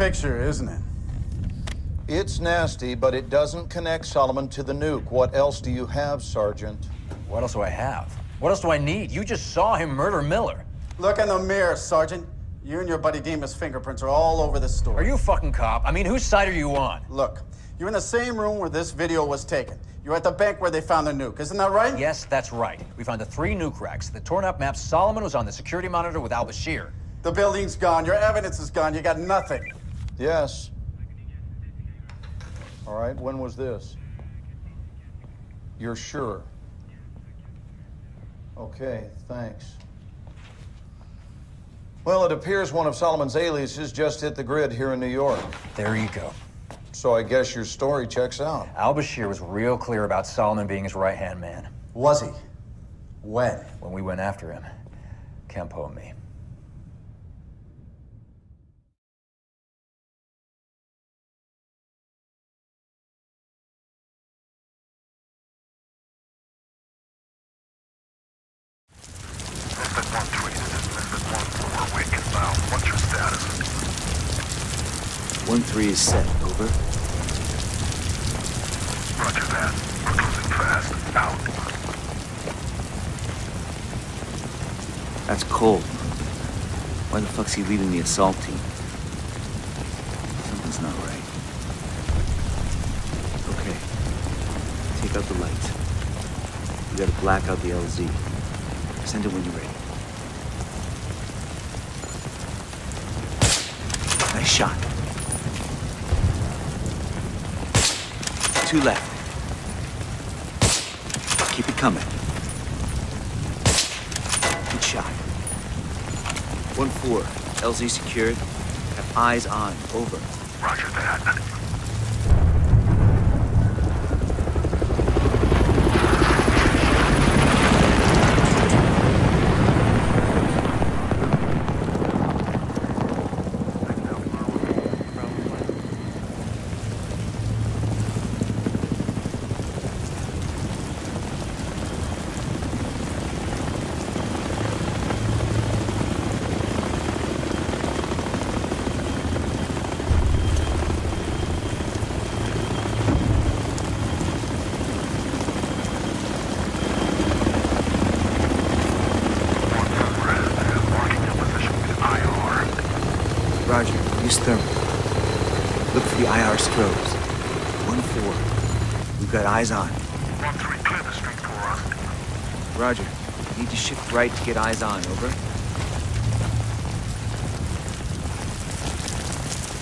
picture, isn't it? It's nasty, but it doesn't connect Solomon to the nuke. What else do you have, Sergeant? What else do I have? What else do I need? You just saw him murder Miller. Look in the mirror, Sergeant. You and your buddy Dima's fingerprints are all over this story. Are you a fucking cop? I mean, whose side are you on? Look, you're in the same room where this video was taken. You're at the bank where they found the nuke. Isn't that right? Yes, that's right. We found the three nuke racks. The torn up map, Solomon was on the security monitor with Al Bashir. The building's gone. Your evidence is gone. You got nothing. Yes. All right, when was this? You're sure? Okay, thanks. Well, it appears one of Solomon's aliases just hit the grid here in New York. There you go. So I guess your story checks out. Al Bashir was real clear about Solomon being his right hand man. Was he? When? When we went after him, Campo and me. One three is set. Over. Roger that. We're closing fast. Out. That's Cole. Why the fuck's he leading the assault team? Something's not right. Okay. Take out the lights. You gotta black out the LZ. Send it when you're ready. Nice shot. Two left. Keep it coming. Good shot. One four. LZ secured. Have eyes on. Over. Roger that. Marking your position with IR. Roger. Use thermal. Look for the IR strobes. One four. We've got eyes on. One three, clear the street for us. Roger. Need to shift right to get eyes on. Over.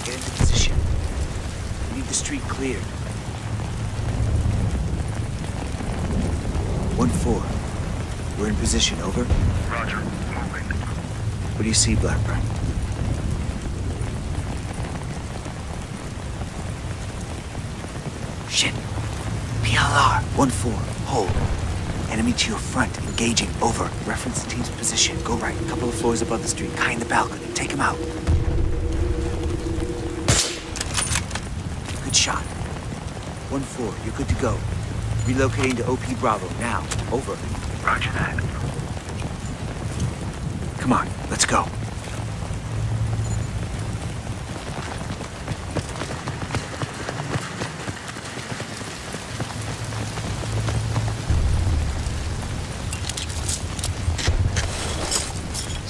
Get into position. We need the street cleared. One four. We're in position. Over. Roger. Moving. What do you see, Blackburn? Shit. PLR. 1-4. Hold. Enemy to your front. Engaging. Over. Reference the team's position. Go right. Couple of floors above the street. Guy in the balcony. Take him out. Good shot. 1-4. You're good to go. Relocating to OP Bravo. Now. Over. Roger that. Come on. Let's go.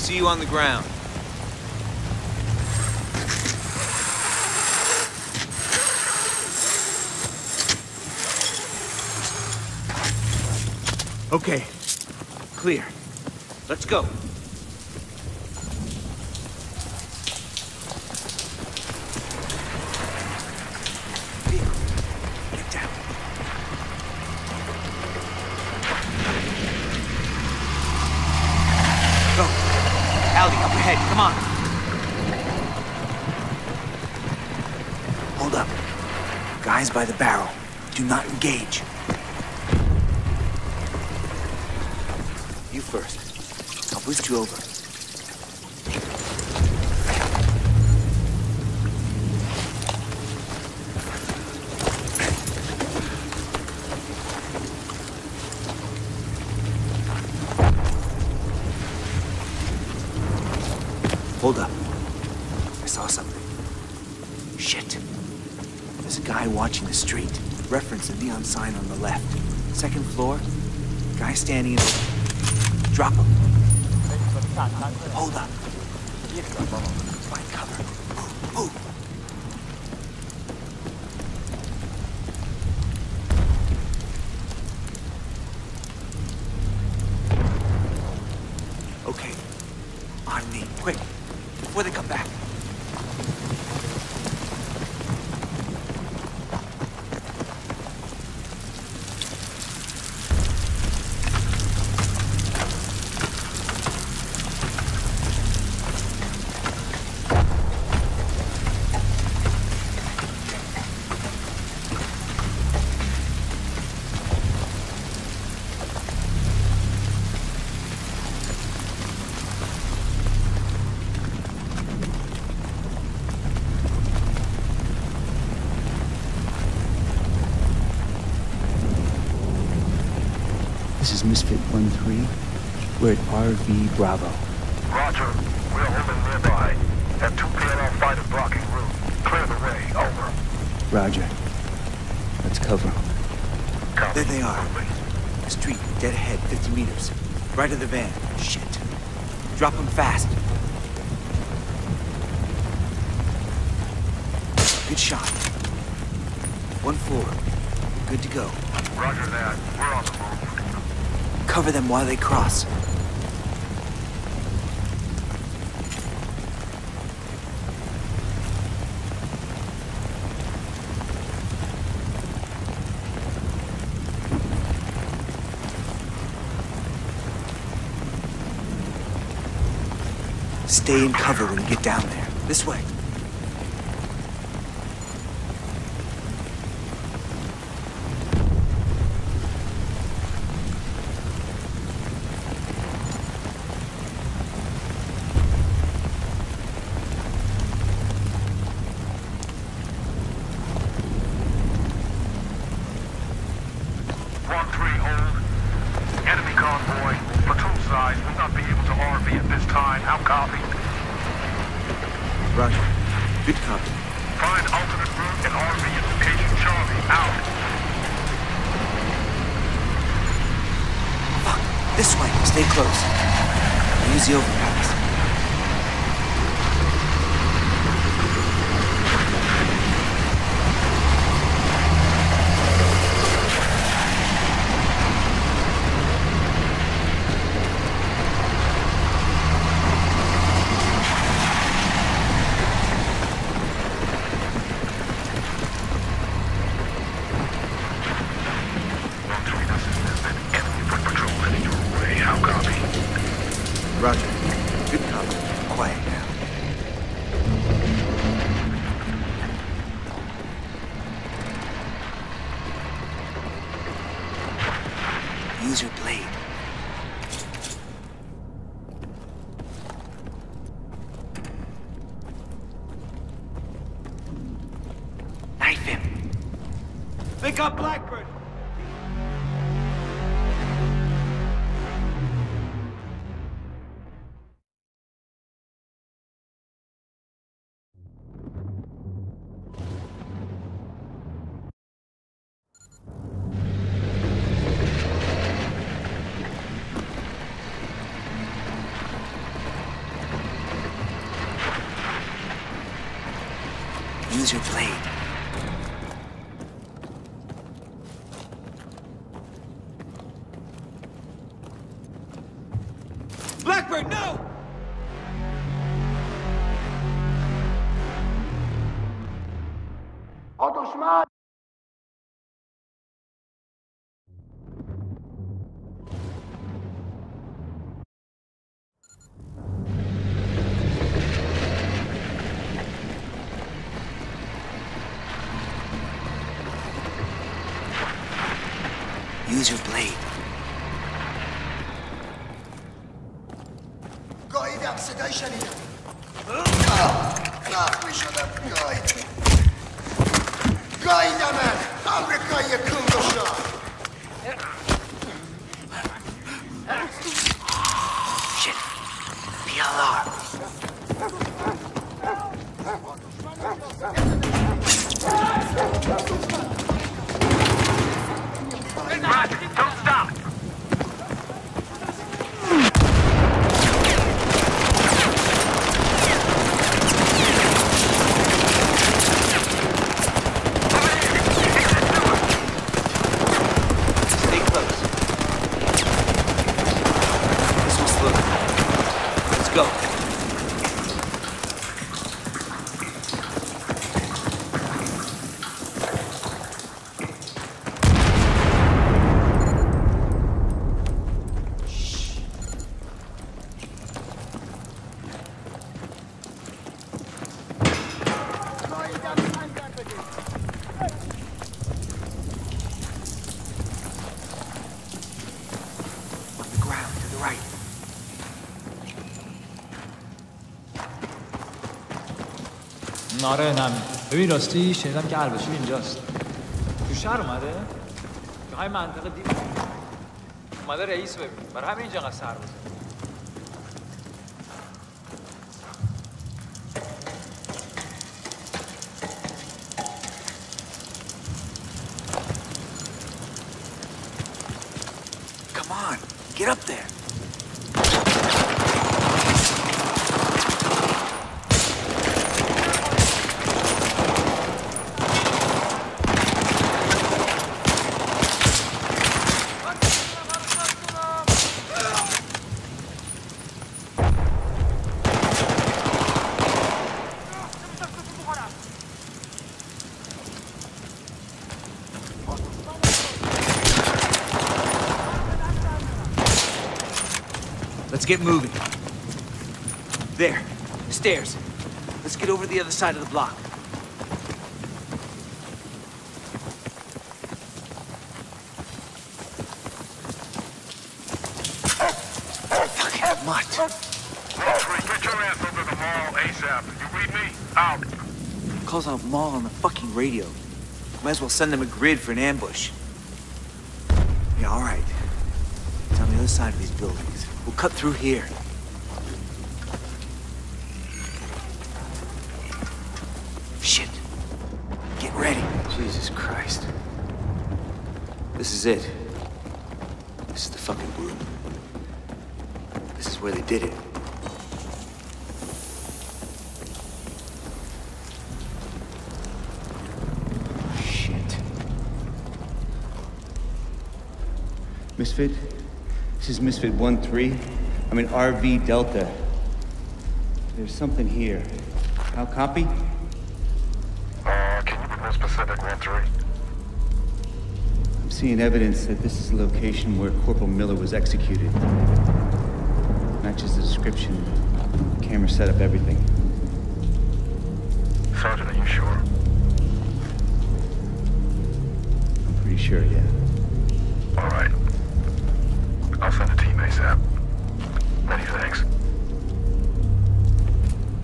See you on the ground. Okay. Clear. Let's go. Get down. Go. Allie, up ahead. Come on. Hold up. Guys by the barrel. Do not engage. You first. I'll boost you over. Standing Misfit 1-3. We're at RV Bravo. Roger. We're holding nearby. Have two PLR fighters blocking route. Clear the way. Over. Roger. Let's cover 'em. Copy. There they are. The street, dead ahead, 50 meters. Right of the van. Shit. Drop them fast. Good shot. One floor. Good to go. Roger that. We're on the move. Cover them while they cross. Stay in cover when you get down there. This way. One three hold. Enemy convoy. Platoon size will not be able to RV at this time. How copy? Roger. Good copy. Find alternate route and RV at location Charlie. Out. Fuck. This way. Stay close. Use the overpass. Use your blade. Right. آره نمی. ببین راستی شنیدم که البشیر اینجاست. تو شهر اومده؟ تو های منطقه دید اومده رئیس ببین. برای همین اینجا قصر بزن side of the block. Fucking mutt. 1-3, get your ass over the mall ASAP. You read me? Out. Calls out mall on the fucking radio. Might as well send them a grid for an ambush. Yeah, all right. It's on the other side of these buildings. We'll cut through here. It. This is the fucking room. This is where they did it. Shit. Misfit? This is Misfit 1-3. I'm in RV Delta. There's something here. How copy? Seeing evidence that this is the location where Corporal Miller was executed. Matches the description. Camera set up everything. Sergeant, are you sure? I'm pretty sure, yeah. All right. I'll send a team ASAP. Many thanks.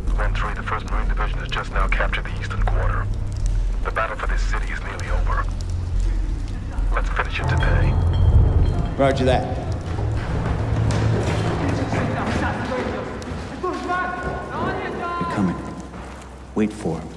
1-3, the 1st Marine Division has just now captured the eastern quarter. The battle for this city is nearly over. Let's finish it today. Roger that. They're coming. Wait for him.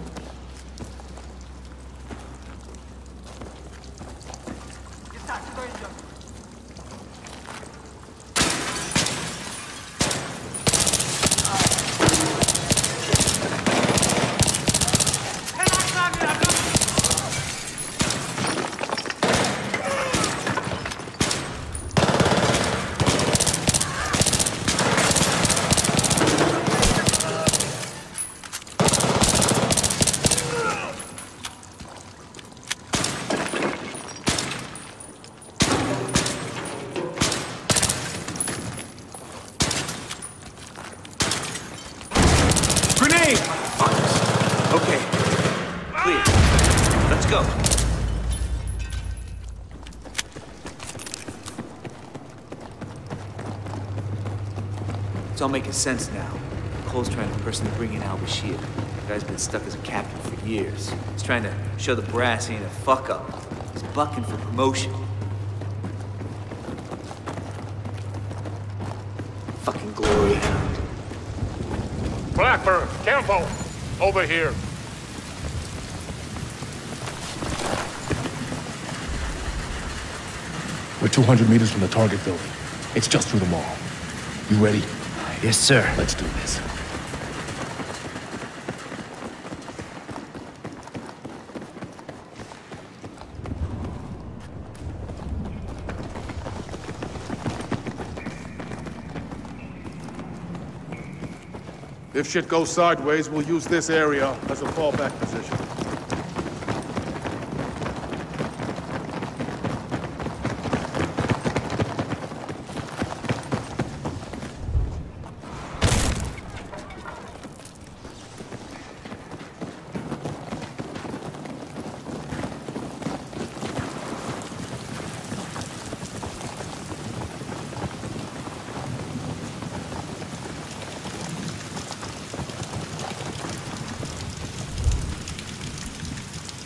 Grenade! Okay. Clear. Let's go. It's all making sense now. Cole's trying to personally bring in Al Bashir. The guy's been stuck as a captain for years. He's trying to show the brass he ain't a fuck up. He's bucking for promotion. Fucking glory hound. Blackburn, Campo, over here. We're 200 meters from the target building. It's just through the mall. You ready? Yes, sir. Let's do this. If shit goes sideways, we'll use this area as a fallback position.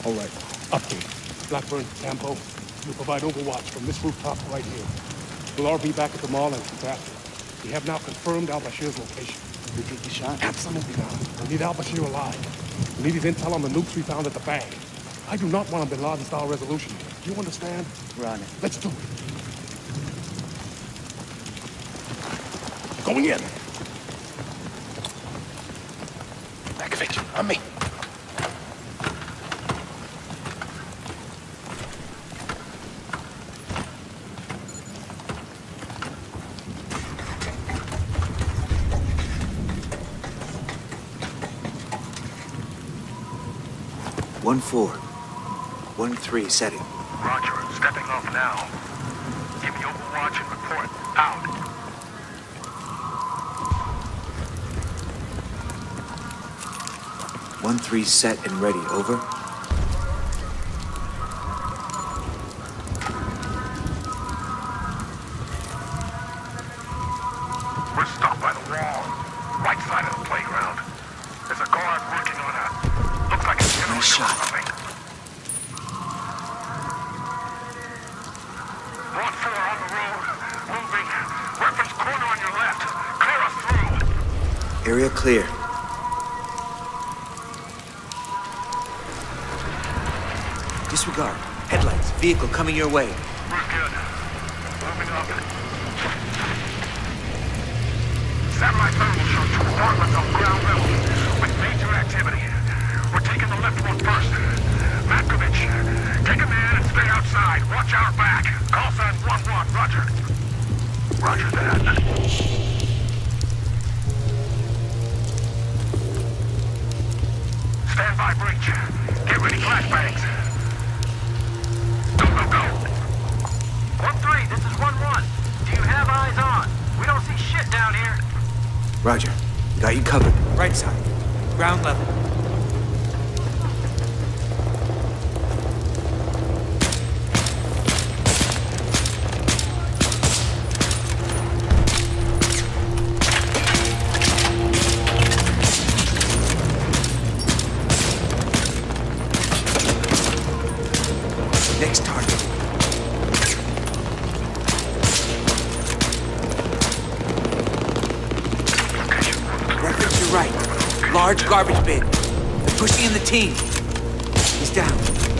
All right. Update. Blackburn, Campo, you provide overwatch from this rooftop right here. We'll all be back at the mall and after. We have now confirmed Al-Bashir's location. You think he shot? Absolutely not. We need Al-Bashir alive. We need his intel on the nukes we found at the bank. I do not want a Bin Laden-style resolution. Do you understand? We're on it. Let's do it. Going in. Bakovic, on me. One four. One three, setting. Roger, stepping off now. Give me overwatch and report. Out. One three set and ready, over. Coming your way. We're good. Moving up. Satellite thermal show two apartments on ground level with major activity. We're taking the left one first. Matkovich, take a man and stay outside. Watch our back. Call sign 1-1. Roger. Roger that. Stand by breach. Get ready flashbangs. This is one one. Do you have eyes on? We don't see shit down here. Roger. Got you covered. Right side. Ground level. Large garbage bin. They're pushing in the team. He's down.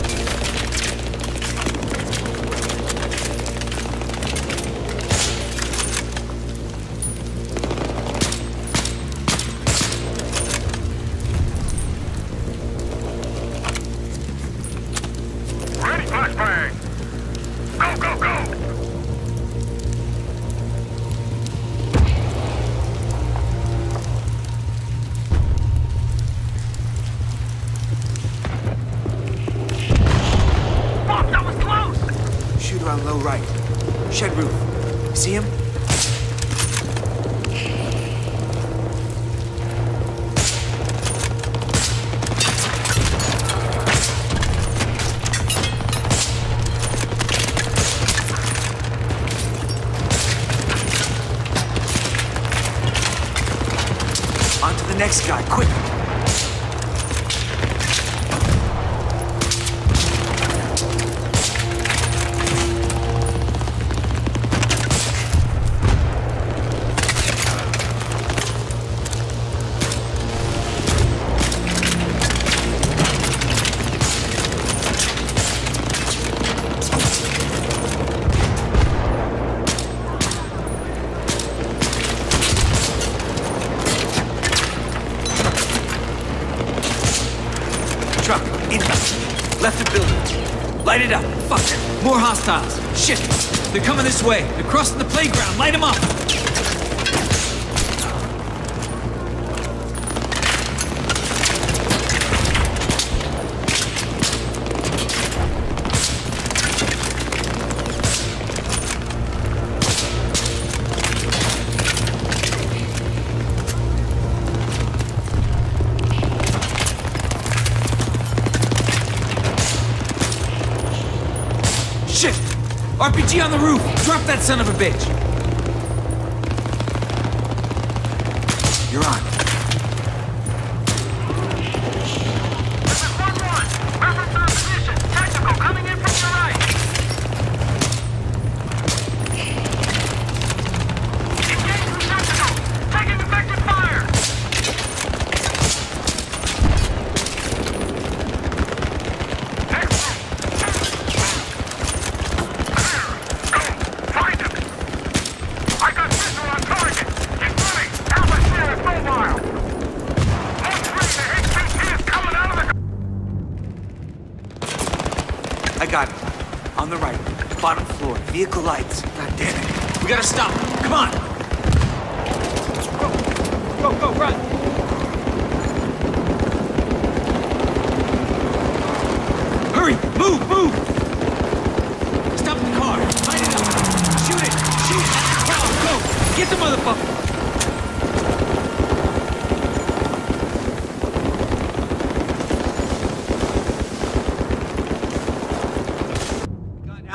Way. They're crossing the playground. Light them up. Son of a bitch! You're on. This is 1-1. Reference our position. Tactical coming in from your right. Engage with tactical. Taking effective fire. Find him! I got visual on target! He's running! Al Bashir is mobile! One three, the HVT is coming out of the... I got it. On the right. Bottom floor. Vehicle lights. God damn it. We gotta stop. Come on. Go, go, run! Hurry! Move! Move! Stop the car! Light it up! Shoot it! Shoot it! At the crowd! Go! Get the motherfucker!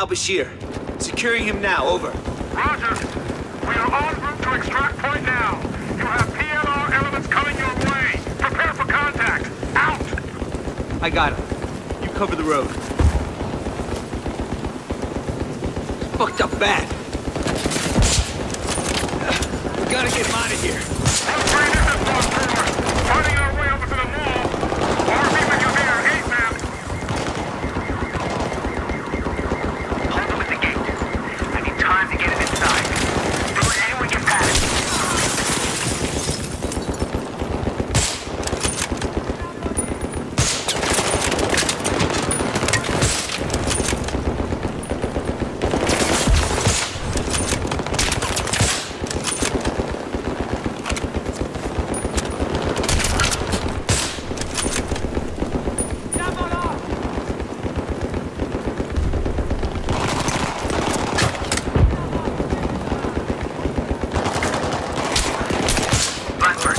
Got Al Bashir. Securing him now. Over. Roger. We are en route to extract point now. You have PLR elements coming your way. Prepare for contact. Out! I got him. You cover the road. Fucked up bad. We gotta get him out of here. One three, this is one four. Finding our way over to the mall. RV with you there. Eight man. Hold him at the gate. I need time to get him inside. Don't let anyone get past. Blackburn,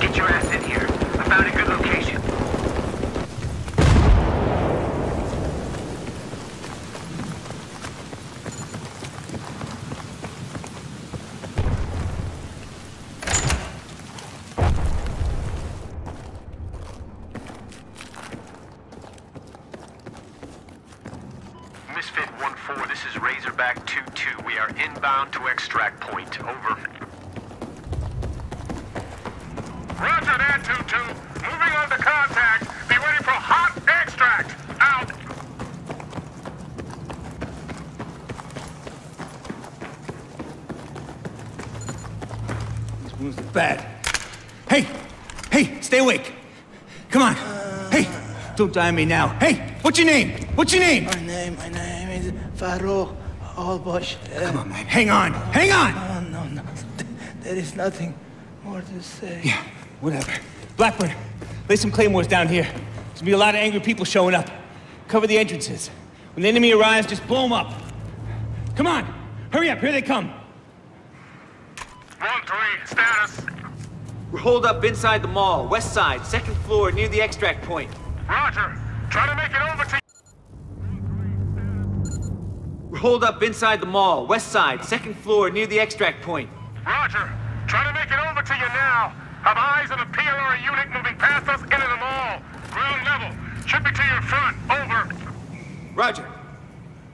get your ass in here. I found a good location. Misfit 1-4, this is Razorback 2-2. We are inbound to extract point. Over. Roger that, 2-2. Moving on to contact. Be ready for hot extract. Out. These wounds look bad. Hey! Hey, stay awake! Come on! Hey! Don't me now. Hey! What's your name? What's your name? My name, my name is Farouk Al Bashir. Come on, man. Hang on! Hang on! No, no, no. There is nothing more to say. Yeah, whatever. Blackburn, lay some claymores down here. There's gonna be a lot of angry people showing up. Cover the entrances. When the enemy arrives, just blow them up. Come on! Hurry up, here they come. 1-3, status. We're holed up inside the mall, west side, second floor, near the extract point. Roger. Try to make it over to We're holed up inside the mall, west side, second floor, near the extract point. Roger. Try to make it over to you now. Have eyes on a PLR unit moving past us into the mall. Ground level. Should be to your front. Over. Roger.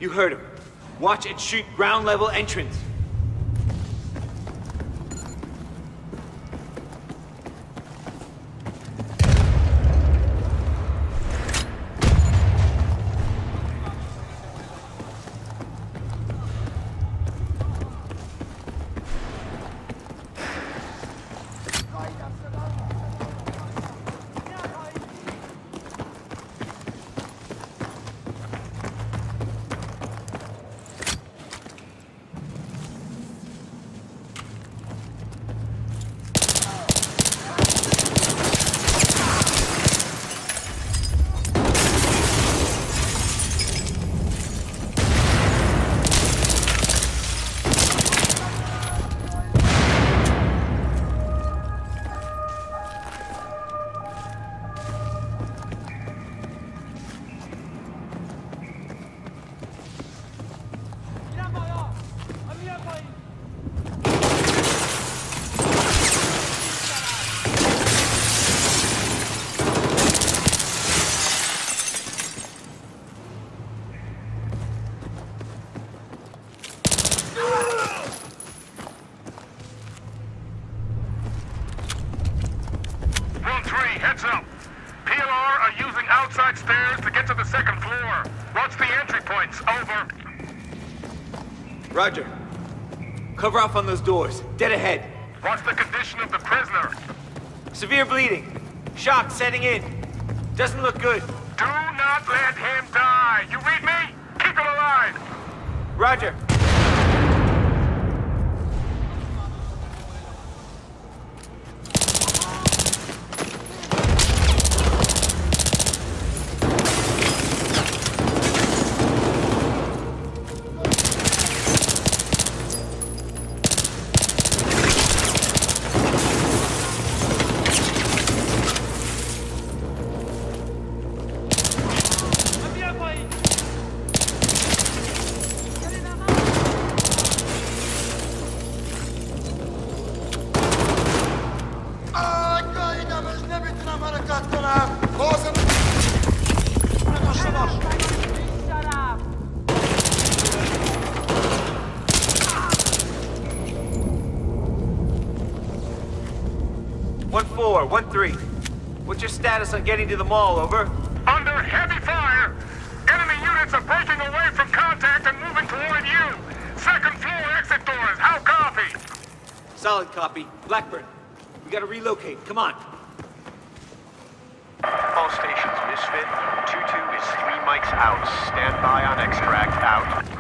You heard him. Watch and shoot ground level entrance. Those doors. Dead ahead. What's the condition of the prisoner? Severe bleeding. Shock setting in. Doesn't look good. Do not let him die. You read me? Keep him alive. Roger. On getting to the mall? Over. Under heavy fire. Enemy units are breaking away from contact and moving toward you. Second floor exit doors. How copy? Solid copy. Blackburn. We gotta relocate. Come on. All stations, Misfit. 2-2 is three mics out. Stand by on extract. Out.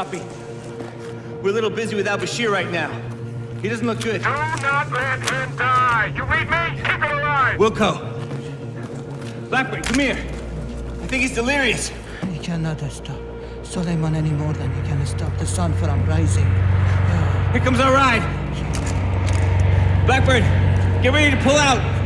Copy. We're a little busy with Al Bashir right now. He doesn't look good. Do not let him die. You read me? Keep it alive. Wilco. Blackburn, come here. I think he's delirious. You cannot stop Suleiman any more than you can stop the sun from rising. Here comes our ride. Blackbird, get ready to pull out.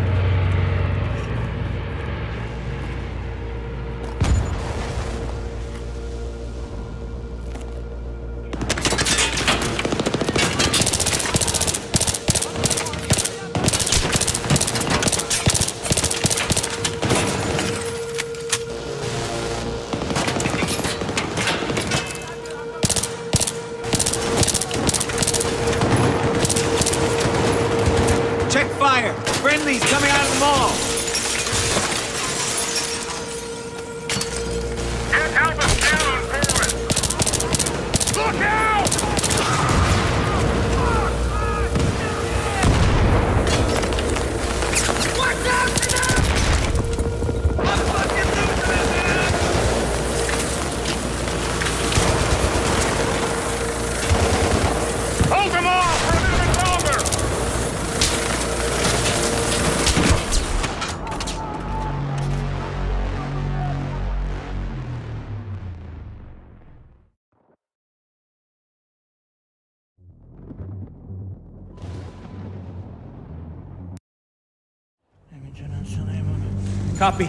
Copy.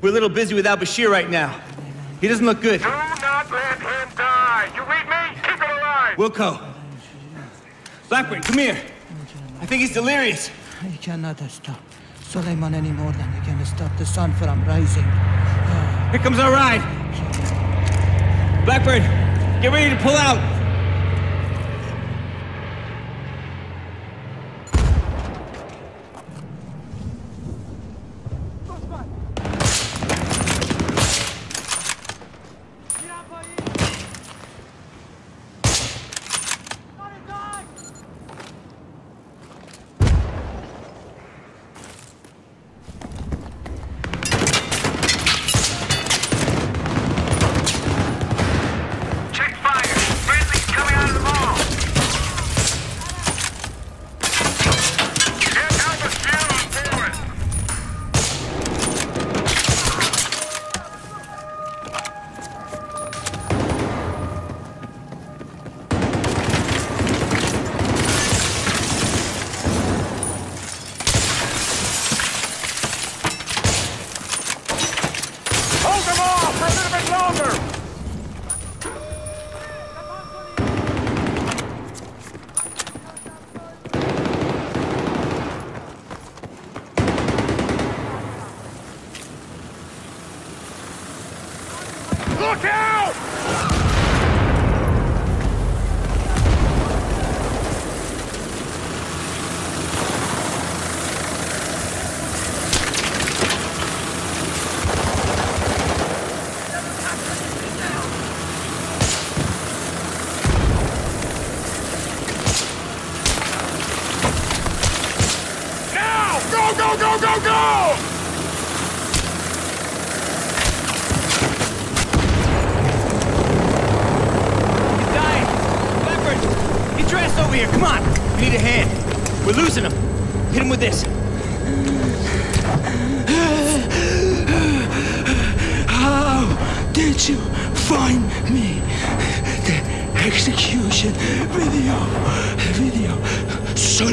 We're a little busy with Al Bashir right now. He doesn't look good. Do not let him die! You read me? Keep it alive! Wilco. Blackburn, come here. I think he's delirious. You cannot stop Suleiman any more than you can stop the sun from rising. Here comes our ride. Blackbird, get ready to pull out.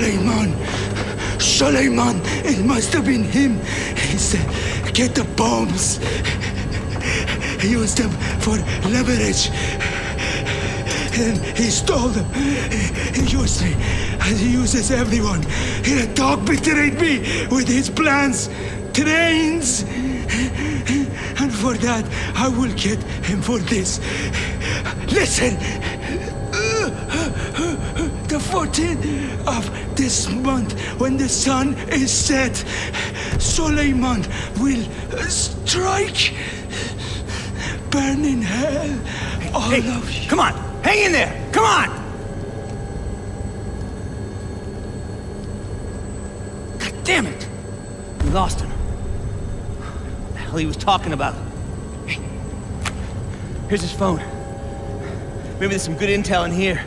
Suleiman. Suleiman. It must have been him. He said, get the bombs. He used them for leverage. And he stole them. He used me. And he uses everyone. He a dog betrayed me with his plans, trains. And for that, I will get him for this. Listen! The 14th of this month, when the sun is set, Suleiman will strike. Burn in hell. All Hey, of you. come on. Hang in there. Come on. God damn it. We lost him. What the hell he was talking about? Hey, here's his phone. Maybe there's some good intel in here.